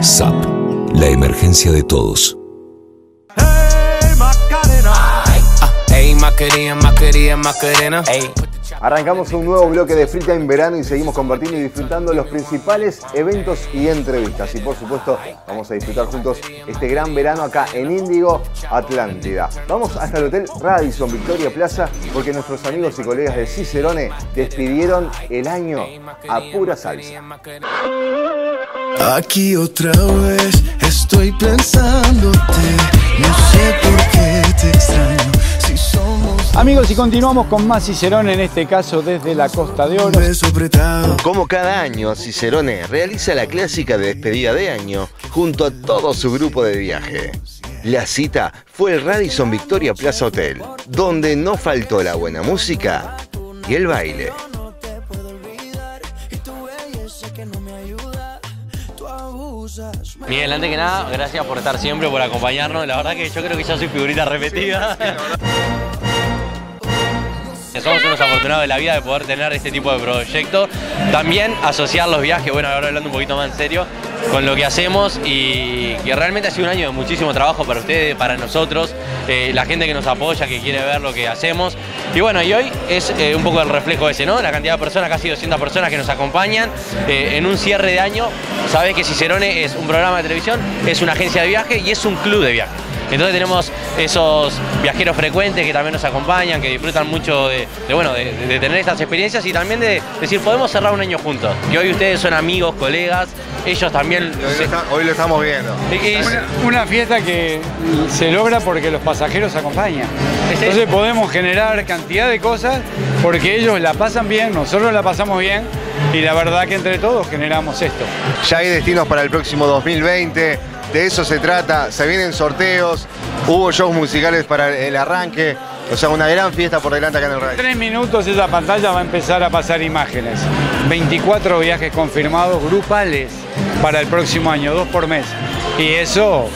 SAP, la emergencia de todos. Ey, Macarena, Macarena, Macarena. Ey. Arrancamos un nuevo bloque de Free Time Verano y seguimos compartiendo y disfrutando los principales eventos y entrevistas. Y por supuesto, vamos a disfrutar juntos este gran verano acá en Índigo, Atlántida. Vamos hasta el Hotel Radisson Victoria Plaza porque nuestros amigos y colegas de Cicerone despidieron el año a pura salsa. Aquí otra vez estoy pensándote, no sé por qué te extraño. Si somos Amigos, y continuamos con más Cicerón, en este caso desde la Costa de Oro. Como cada año, Cicerone realiza la clásica de despedida de año junto a todo su grupo de viaje. La cita fue el Radisson Victoria Plaza Hotel, donde no faltó la buena música y el baile. Miguel, antes que nada, gracias por estar siempre, por acompañarnos. La verdad que yo creo que ya soy figurita repetida. Somos unos afortunados de la vida de poder tener este tipo de proyectos. También asociar los viajes, bueno, ahora hablando un poquito más en serio, con lo que hacemos y que realmente ha sido un año de muchísimo trabajo para ustedes, para nosotros, eh, la gente que nos apoya, que quiere ver lo que hacemos. Y bueno, y hoy es eh, un poco el reflejo ese, ¿no? La cantidad de personas, casi 200 personas que nos acompañan eh, en un cierre de año. Sabes que Cicerone es un programa de televisión, es una agencia de viaje y es un club de viaje. Entonces tenemos esos viajeros frecuentes que también nos acompañan, que disfrutan mucho de, de, bueno, de, de tener estas experiencias y también de decir, podemos cerrar un año juntos. Que hoy ustedes son amigos, colegas, ellos también... se- Hoy lo estamos viendo. Una, una fiesta que se logra porque los pasajeros acompañan. Entonces podemos generar cantidad de cosas porque ellos la pasan bien, nosotros la pasamos bien y la verdad que entre todos generamos esto. Ya hay destinos para el próximo 2020, de eso se trata, se vienen sorteos, hubo shows musicales para el arranque, o sea, una gran fiesta por delante acá en el radio. tres minutos esa pantalla va a empezar a pasar imágenes. 24 viajes confirmados grupales para el próximo año, dos por mes. Y eso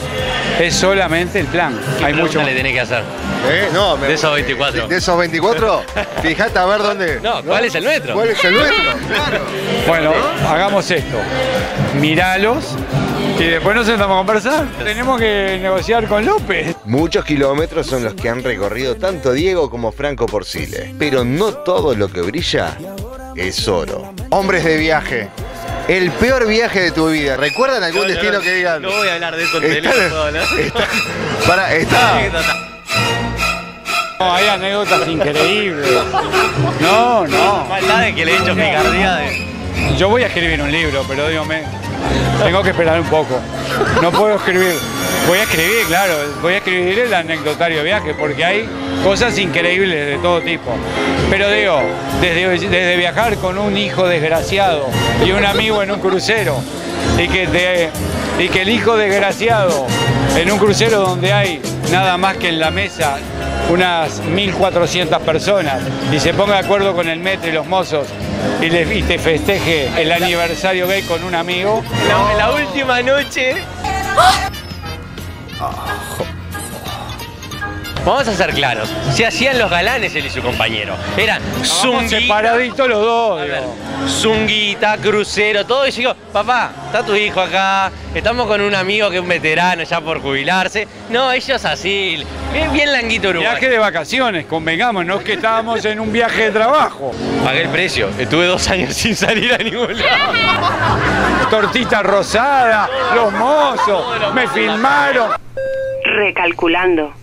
es solamente el plan. ¿Qué Hay mucho le tenés que hacer? ¿Eh? No, me- De esos 24. De esos 24, fíjate a ver dónde. No, ¿cuál es el nuestro? ¿Cuál es el nuestro? Claro. Bueno, hagamos esto. Miralos y después nos sentamos a conversar. Tenemos que negociar con López. Muchos kilómetros son los que han recorrido tanto Diego como Franco Porcile, pero no todo lo que brilla es oro. Hombres de viaje. El peor viaje de tu vida. ¿Recuerdan algún destino que digan? No voy a hablar de eso en teléfono, está- para, está. No, hay anécdotas increíbles. No, no. Maldad de que le he hecho picardía de... Yo voy a escribir un libro, pero digo, me- tengo que esperar un poco. No puedo escribir. Voy a escribir, claro, voy a escribir el anecdotario de viaje, porque hay cosas increíbles de todo tipo. Pero digo, desde, viajar con un hijo desgraciado y un amigo en un crucero, y que, y que el hijo desgraciado en un crucero donde hay nada más que en la mesa unas 1.400 personas y se ponga de acuerdo con el metro y los mozos y, te festeje el aniversario gay con un amigo. La, la última noche... Vamos a ser claros, se hacían los galanes él y su compañero. Eran zunguita, separaditos los dos. ver, zunguita, crucero, todo. Y yo digo, papá, está tu hijo acá, estamos con un amigo que es un veterano ya por jubilarse. No, ellos así, bien, bien languito Uruguay. Viaje de vacaciones, convengamos, no es que estábamos en un viaje de trabajo. Pagué el precio, estuve dos años sin salir a ningún lado. Tortita rosada, los mozos, me filmaron. Recalculando.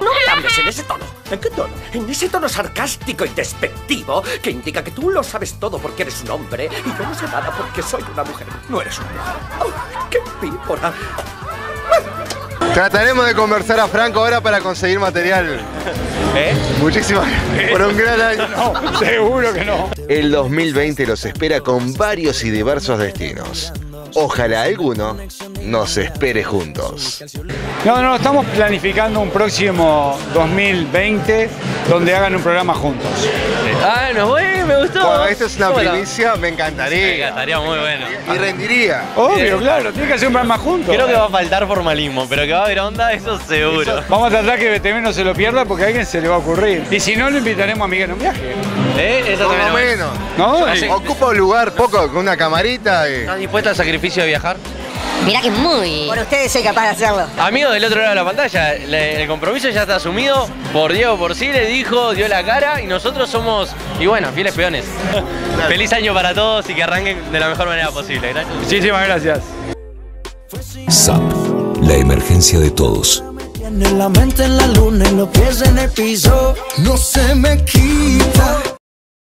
No cambies en ese tono. ¿En qué tono? En ese tono sarcástico y despectivo que indica que tú lo sabes todo porque eres un hombre y yo no sé nada porque soy una mujer. No eres una mujer. ¡Oh, ¡Qué pípora! Trataremos de conversar a Franco ahora para conseguir material. ¿Eh? Muchísimas gracias por un gran año. No, seguro que no. El 2020 los espera con varios y diversos destinos. Ojalá alguno nos espere juntos. No, no, estamos planificando un próximo 2020 donde hagan un programa juntos. Ah, no, güey, me gustó. Bueno, esto es una Bueno, primicia, me me encantaría. Estaría muy bueno. Y rendiría. Obvio, claro, tiene que hacer un programa juntos. Creo que va a faltar formalismo, pero que va a haber onda, eso seguro. Vamos a tratar que BTV no se lo pierda porque a alguien se le va a ocurrir. Y si no, lo invitaremos a Miguel a un viaje. ¿Eh? Esa Por también lo menos. No. Ocupa un lugar poco con una camarita. y- ¿Estás dispuesta al sacrificio de viajar? Mirá que muy. Por ustedes soy capaz de hacerlo. Amigo del otro lado de la pantalla, le- el compromiso ya está asumido por Diego por sí, le dijo, dio la cara y nosotros somos, y bueno, fieles peones. Feliz año para todos y que arranquen de la mejor manera posible. Gracias. muchísimas gracias. SAP, la emergencia de todos. Tiene la mente en la luna y los pies en el piso. No se me quita.